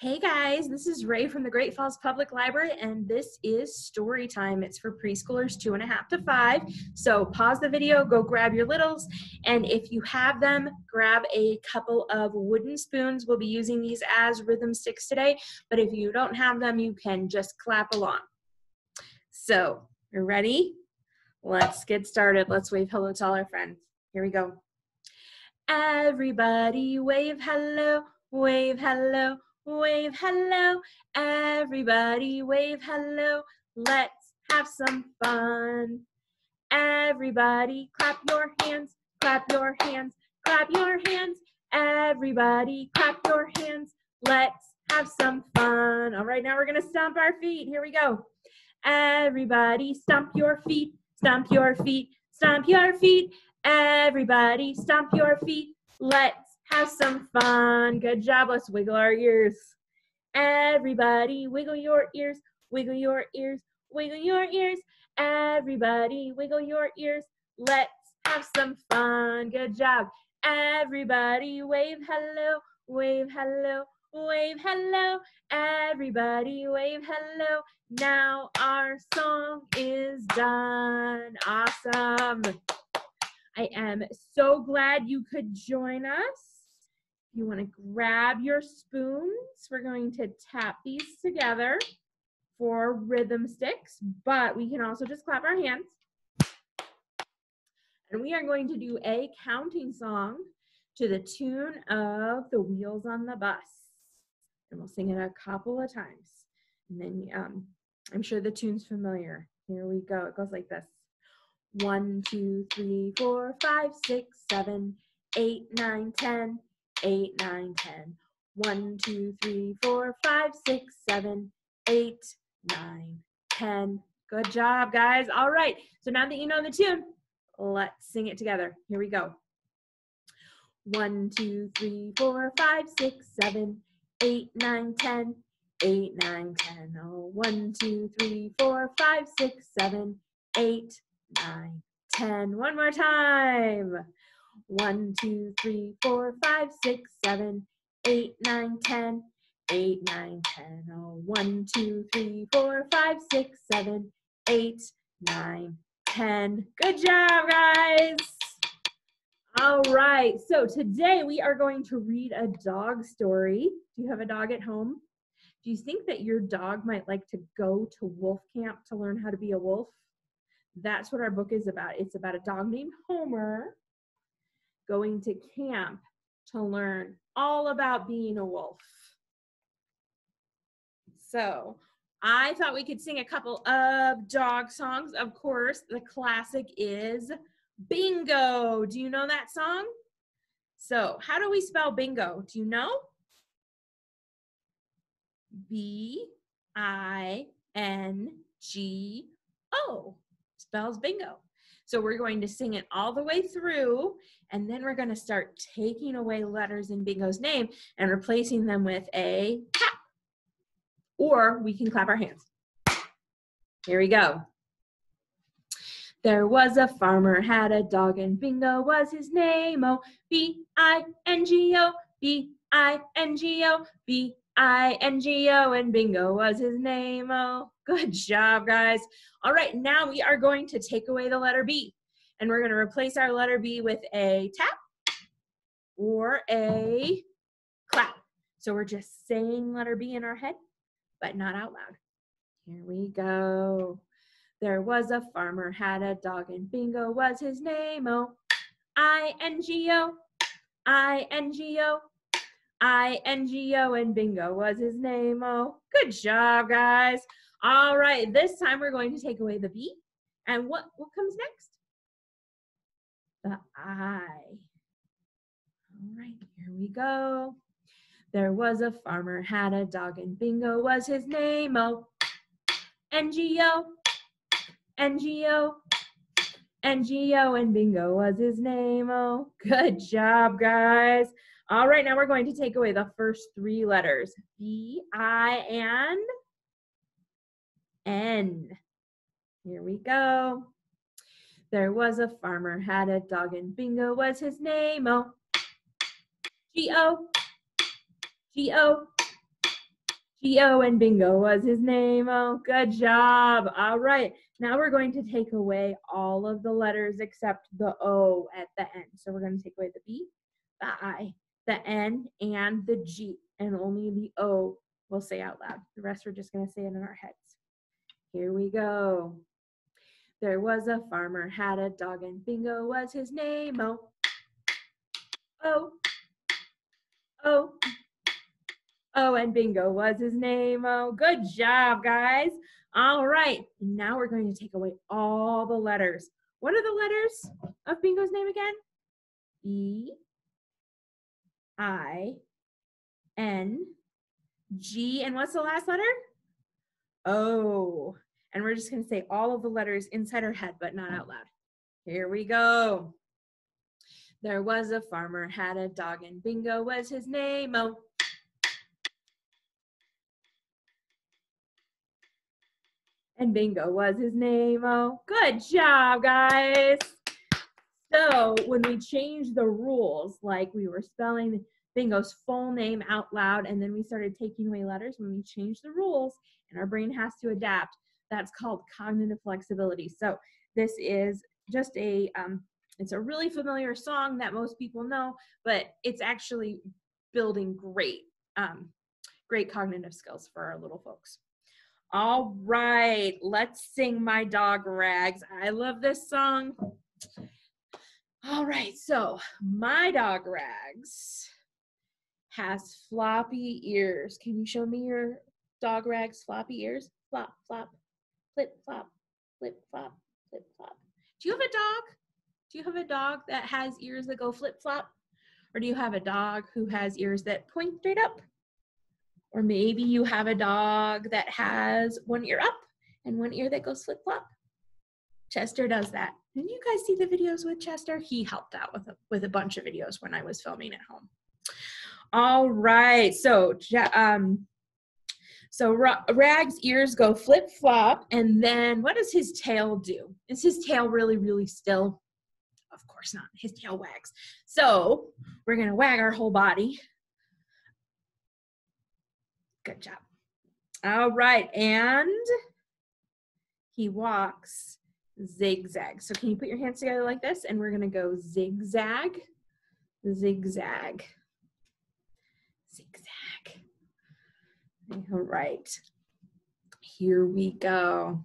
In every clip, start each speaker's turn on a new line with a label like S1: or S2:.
S1: Hey guys, this is Ray from the Great Falls Public Library, and this is story time. It's for preschoolers two and a half to five. So pause the video, go grab your littles, and if you have them, grab a couple of wooden spoons. We'll be using these as rhythm sticks today, but if you don't have them, you can just clap along. So, you ready? Let's get started. Let's wave hello to all our friends. Here we go. Everybody wave hello, wave hello wave hello. Everybody wave hello. Let's have some fun. Everybody clap your hands, clap your hands, clap your hands. Everybody clap your hands. Let's have some fun. All right, now we're gonna stomp our feet. Here we go. Everybody stomp your feet, stomp your feet, stomp your feet. Everybody stomp your feet. Let's have some fun. Good job. Let's wiggle our ears. Everybody, wiggle your ears, wiggle your ears, wiggle your ears. Everybody, wiggle your ears. Let's have some fun. Good job. Everybody, wave hello, wave hello, wave hello. Everybody, wave hello. Now our song is done. Awesome. I am so glad you could join us. You want to grab your spoons. We're going to tap these together for rhythm sticks, but we can also just clap our hands. And we are going to do a counting song to the tune of The Wheels on the Bus. And we'll sing it a couple of times. And then um, I'm sure the tune's familiar. Here we go. It goes like this. One, two, three, four, five, six, seven, eight, nine, ten eight, nine, ten. One, two, three, four, five, six, seven, eight, nine, ten. Good job, guys. All right. So now that you know the tune, let's sing it together. Here we go. One, two, three, four, five, six, seven, eight, nine, ten. Eight, nine, ten. Oh, one, two, three, four, five, six, seven, eight, nine, ten. One more time. One, two, three, four, five, six, seven, eight, nine, ten. Eight, nine, ten. Oh, one, two, three, four, five, six, seven, eight, nine, ten. Good job, guys. All right, so today we are going to read a dog story. Do you have a dog at home? Do you think that your dog might like to go to wolf camp to learn how to be a wolf? That's what our book is about. It's about a dog named Homer going to camp to learn all about being a wolf. So I thought we could sing a couple of dog songs. Of course, the classic is Bingo. Do you know that song? So, how do we spell bingo? Do you know? B I N G O spells bingo. So we're going to sing it all the way through, and then we're going to start taking away letters in Bingo's name and replacing them with a tap. Or we can clap our hands. Here we go. There was a farmer had a dog and Bingo was his name. Oh, B I N G O, B I N G O, B I N G O, and Bingo was his name. Oh, good job, guys. All right, now we are going to take away the letter B, and we're going to replace our letter B with a tap or a clap. So we're just saying letter B in our head, but not out loud. Here we go. There was a farmer had a dog, and Bingo was his name. Oh, I N G O, I N G O. I-N-G-O and bingo was his name. Oh, good job, guys. All right, this time we're going to take away the B. And what, what comes next? The I. All right, here we go. There was a farmer, had a dog, and bingo was his name. Oh, N-G-O, N-G-O, N-G-O, and bingo was his name. Oh, good job, guys. All right, now we're going to take away the first three letters. B, I, and N. Here we go. There was a farmer, had a dog, and Bingo was his name. Oh, G-O, G-O, G-O and bingo was his name. Oh, good job. All right. Now we're going to take away all of the letters except the O at the end. So we're going to take away the B, the I, the N, and the G. And only the O we'll say out loud. The rest we're just going to say it in our heads. Here we go. There was a farmer, had a dog, and Bingo was his name. Oh, oh, oh, oh, and Bingo was his name. Oh, good job, guys. All right, now we're going to take away all the letters. What are the letters of Bingo's name again? B, I, N, G, and what's the last letter? O. And we're just going to say all of the letters inside our head, but not out loud. Here we go. There was a farmer, had a dog, and Bingo was his name. Oh. And Bingo was his name. Oh, good job, guys. So when we change the rules, like we were spelling Bingo's full name out loud, and then we started taking away letters, when we changed the rules and our brain has to adapt, that's called cognitive flexibility. So this is just a um, it's a really familiar song that most people know, but it's actually building great um, great cognitive skills for our little folks. All right, let's sing My Dog Rags. I love this song. All right, so My Dog Rags has floppy ears. Can you show me your dog Rags floppy ears? Flop, flop, flip flop, flip flop, flip flop. Do you have a dog? Do you have a dog that has ears that go flip flop? Or do you have a dog who has ears that point straight up? Or maybe you have a dog that has one ear up and one ear that goes flip flop. Chester does that. Did you guys see the videos with Chester? He helped out with a, with a bunch of videos when I was filming at home. All right, so um, so Rag's ears go flip flop, and then what does his tail do? Is his tail really, really still? Of course not. His tail wags. So we're gonna wag our whole body. Good job. All right, and he walks zigzag. So can you put your hands together like this? And we're gonna go zigzag, zigzag, zigzag. All right, here we go.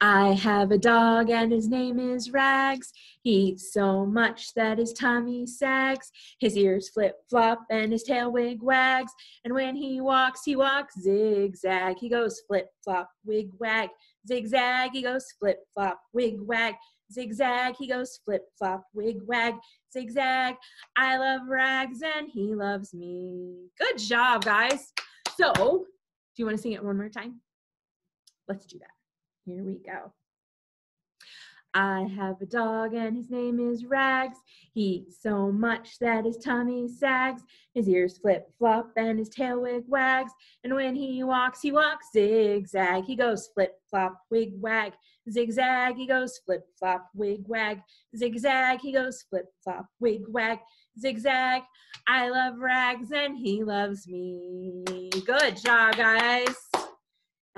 S1: I have a dog and his name is Rags. He eats so much that his tummy sags. His ears flip flop and his tail wig wags. And when he walks, he walks zigzag. He goes flip flop, wig wag. Zigzag, he goes flip flop, wig wag. Zigzag, he goes flip flop, wig wag zigzag. I love rags and he loves me. Good job, guys. So, do you want to sing it one more time? Let's do that. Here we go. I have a dog and his name is Rags. He eats so much that his tummy sags. His ears flip flop and his tail wig wags. And when he walks, he walks zigzag. He goes flip flop, wig wag. Zigzag, he goes flip flop, wig wag. Zigzag, he goes flip flop, wig wag. Zigzag, I love Rags and he loves me. Good job, guys.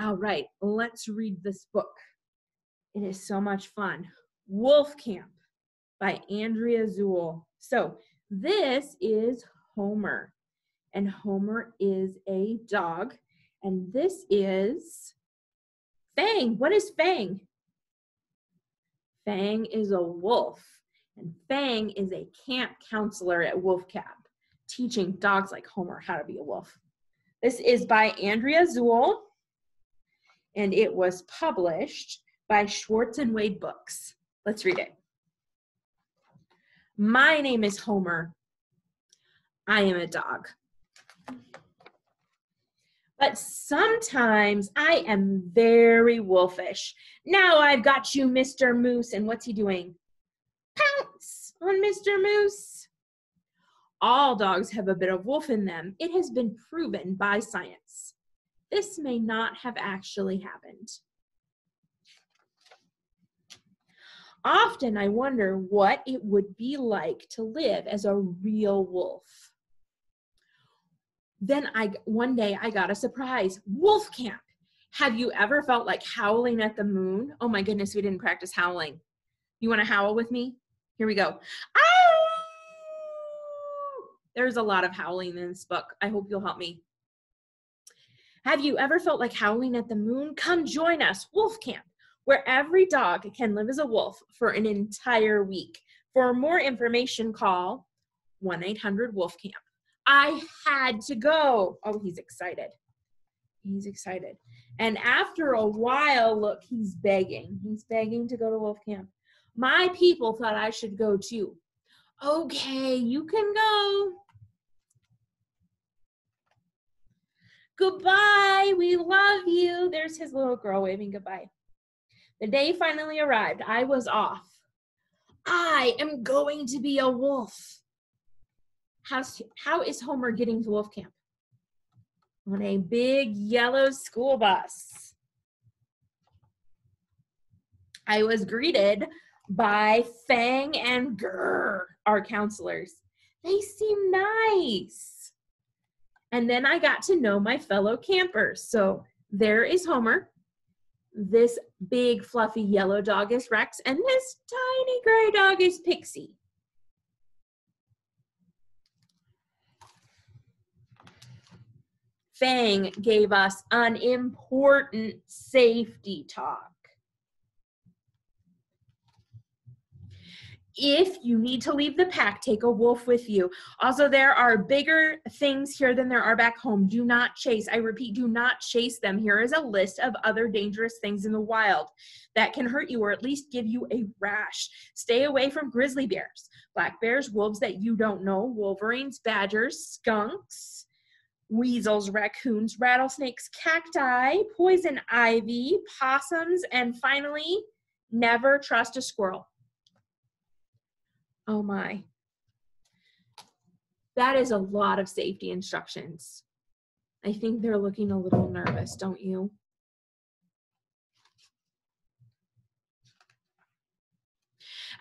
S1: All right, let's read this book. It is so much fun. Wolf Camp by Andrea Zuill. So, this is Homer, and Homer is a dog, and this is Fang. What is Fang? Fang is a wolf, and Fang is a camp counselor at Wolf Camp, teaching dogs like Homer how to be a wolf. This is by Andrea Zuill, and it was published by Schwartz and Wade Books. Let's read it. My name is Homer. I am a dog. But sometimes I am very wolfish. Now I've got you, Mr. Moose. And what's he doing? Pounce on Mr. Moose. All dogs have a bit of wolf in them. It has been proven by science. This may not have actually happened. Often I wonder what it would be like to live as a real wolf. then I one day I got a surprise wolf camp. Have you ever felt like howling at the moon? Oh my goodness, we didn't practice howling. You want to howl with me? Here we go. Ah! There's a lot of howling in this book. I hope you'll help me. Have you ever felt like howling at the moon? Come join us, Wolf Camp, where every dog can live as a wolf for an entire week. For more information, call 1 800 Wolf Camp. I had to go. Oh, he's excited. He's excited. And after a while, look, he's begging. He's begging to go to Wolf Camp. My people thought I should go too. Okay, you can go. Goodbye. We love you. There's his little girl waving goodbye. The day finally arrived. I was off. I am going to be a wolf. How's, how is Homer getting to wolf camp? On a big yellow school bus. I was greeted by Fang and Grr, our counselors. They seem nice. And then I got to know my fellow campers. So there is Homer. This big fluffy yellow dog is Rex, and this tiny gray dog is Pixie. Fang gave us an important safety talk. If you need to leave the pack, take a wolf with you. Also, there are bigger things here than there are back home. Do not chase. I repeat, do not chase them. Here is a list of other dangerous things in the wild that can hurt you or at least give you a rash. Stay away from grizzly bears, black bears, wolves that you don't know, wolverines, badgers, skunks, weasels, raccoons, rattlesnakes, cacti, poison ivy, possums, and finally, never trust a squirrel. Oh my. That is a lot of safety instructions. I think they're looking a little nervous, don't you?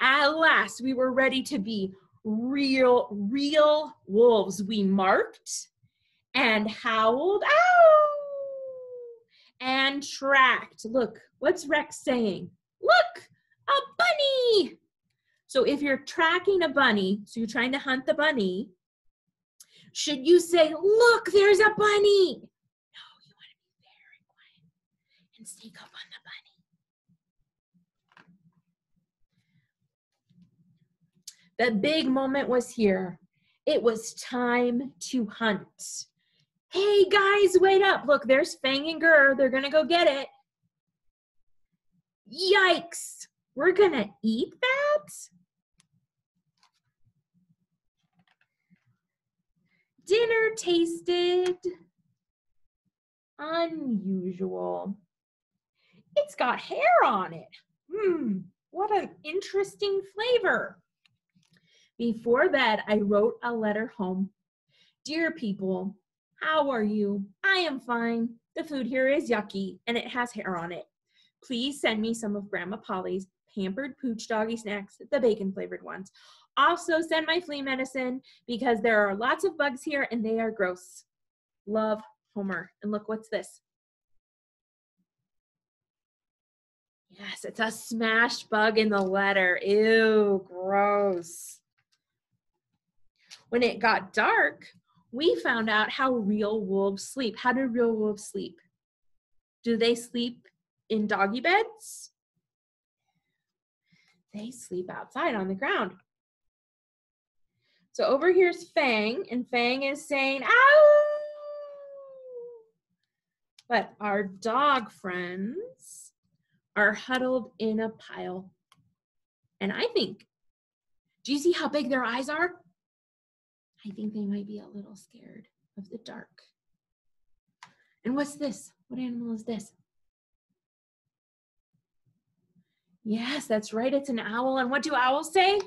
S1: At last, we were ready to be real, real wolves. We marked and howled, ow, and tracked. Look, what's Rex saying? Look, a bunny. So if you're tracking a bunny, so you're trying to hunt the bunny, should you say, look, there's a bunny? No, you want to be very quiet and sneak up on the bunny. The big moment was here. It was time to hunt. Hey guys, wait up. Look, there's Fang and Grr. They're gonna go get it. Yikes. We're gonna eat that? Dinner tasted unusual. It's got hair on it. Hmm, what an interesting flavor. Before bed, I wrote a letter home. Dear people, how are you? I am fine. The food here is yucky and it has hair on it. Please send me some of Grandma Polly's pampered pooch doggy snacks, the bacon flavored ones. Also send my flea medicine because there are lots of bugs here and they are gross. Love Homer. And look, what's this? Yes, it's a smashed bug in the letter. Ew, gross. When it got dark, we found out how real wolves sleep. How do real wolves sleep? Do they sleep in doggy beds? They sleep outside on the ground. So over here's Fang, and Fang is saying, ow! But our dog friends are huddled in a pile. And I think, do you see how big their eyes are? I think they might be a little scared of the dark. And what's this? What animal is this? Yes, that's right. It's an owl. And what do owls say?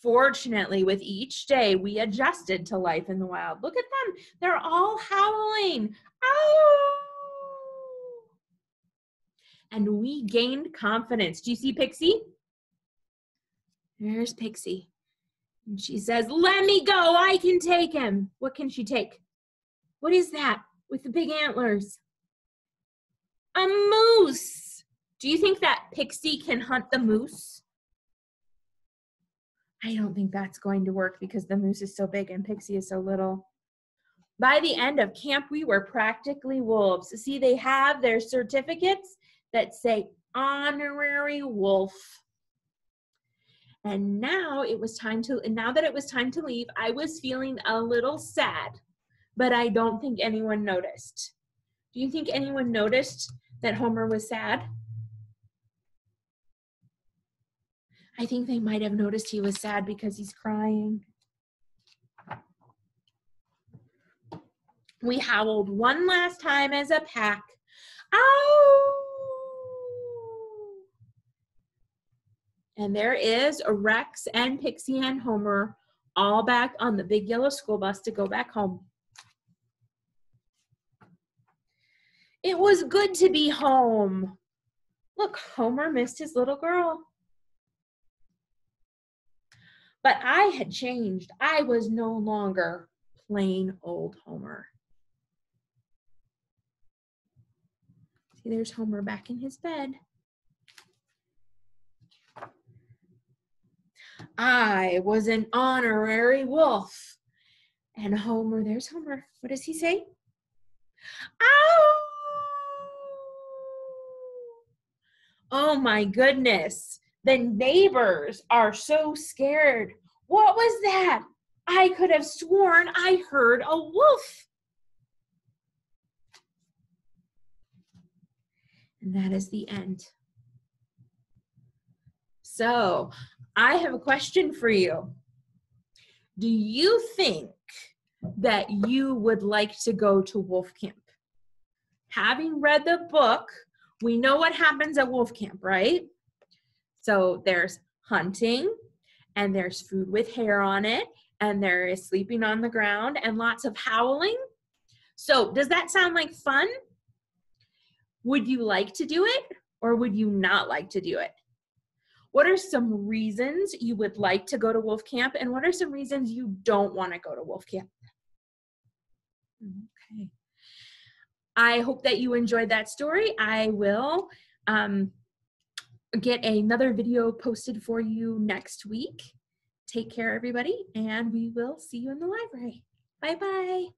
S1: Fortunately, with each day, we adjusted to life in the wild. Look at them. They're all howling. Ow! And we gained confidence. Do you see Pixie? There's Pixie. And she says, Let me go. I can take him. What can she take? What is that with the big antlers? A moose. Do you think that Pixie can hunt the moose? I don't think that's going to work because the moose is so big and Pixie is so little. By the end of camp, we were practically wolves. See, they have their certificates that say honorary wolf. And now it was time to, and now that it was time to leave, I was feeling a little sad, but I don't think anyone noticed. Do you think anyone noticed that Homer was sad? I think they might have noticed he was sad because he's crying. We howled one last time as a pack. Ow! And there is Rex and Pixie and Homer all back on the big yellow school bus to go back home. It was good to be home. Look, Homer missed his little girl. But I had changed. I was no longer plain old Homer. See, there's Homer back in his bed. I was an honorary wolf. And Homer, there's Homer. What does he say? Ow! Oh my goodness. The neighbors are so scared. What was that? I could have sworn I heard a wolf. And that is the end. So, I have a question for you. Do you think that you would like to go to wolf camp? Having read the book, we know what happens at wolf camp, right? So there's hunting, and there's food with hair on it, and there is sleeping on the ground, and lots of howling. So, does that sound like fun? Would you like to do it, or would you not like to do it? What are some reasons you would like to go to wolf camp, and what are some reasons you don't want to go to wolf camp? Okay. I hope that you enjoyed that story. I will um, get another video posted for you next week. Take care, everybody, and we will see you in the library. Bye bye.